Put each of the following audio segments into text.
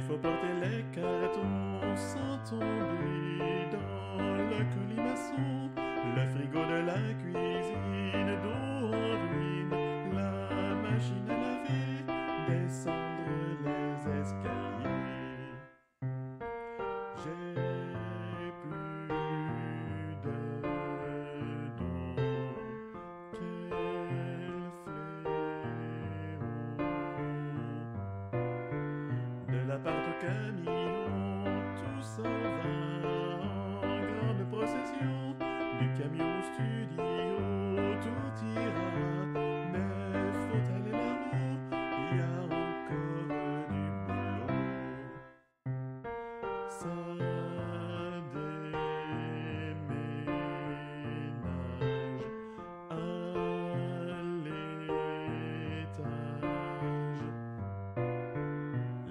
Il faut porter les cartons sans tomber dans le colimaçon. Le frigo de la cuisine d'eau en ruine. La machine à laver, descendre les escaliers. Camion, tout s'en va en grande procession. Du camion studio, tout ira,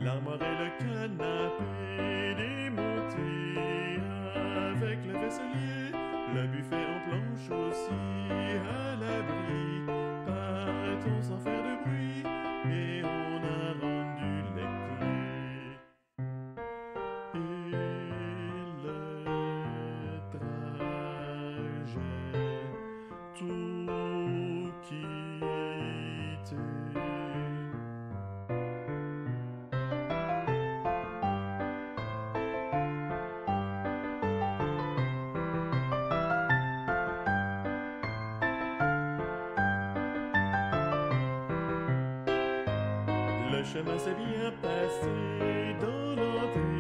L'armoire et le canapé démontés avec le vaisselier, le buffet en planche aussi à l'abri. Partons sans faire de bruit et on a rendu les clés. Et le trajet, tout chemin s'est bien passé dans l'entrée,